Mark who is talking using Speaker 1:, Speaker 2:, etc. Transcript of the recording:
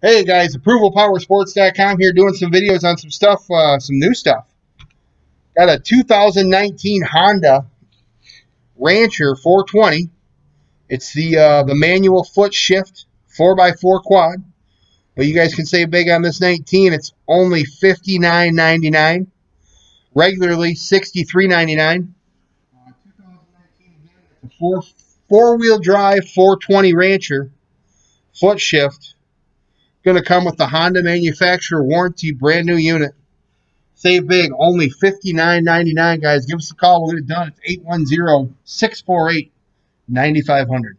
Speaker 1: Hey guys, ApprovalPowerSports.com here doing some videos on some stuff, uh, some new stuff. Got a 2019 Honda Rancher 420. It's the uh, the manual foot shift 4x4 quad. But you guys can save big on this 19. It's only $59.99. Regularly $63.99. Uh, 2019 four four-wheel drive 420 Rancher foot shift Going to come with the Honda manufacturer warranty, brand new unit. Save big, only $59.99, guys. Give us a call. We'll get it done. It's 810 648 9500.